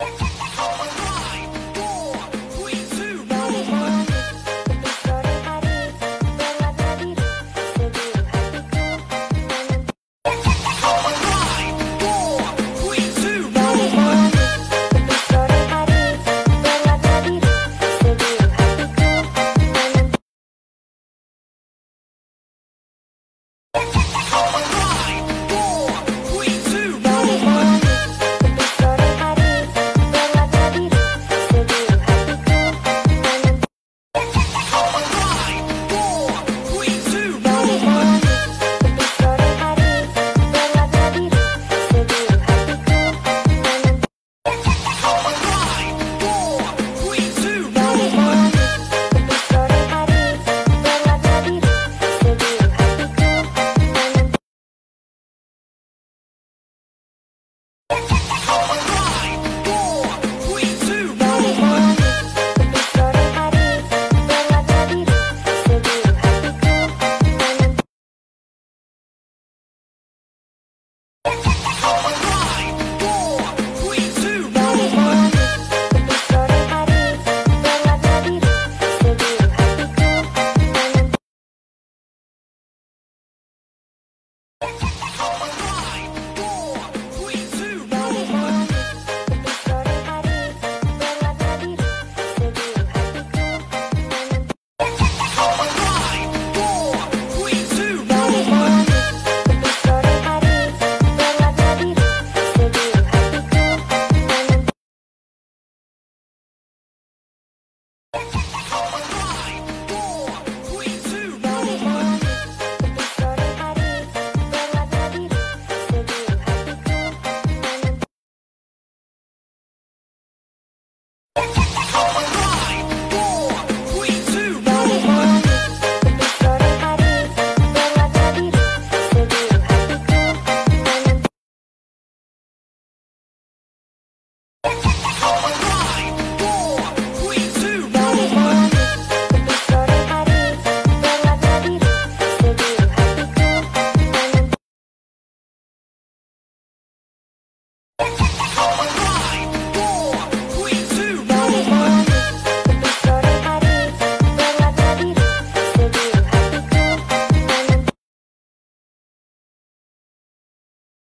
Yeah.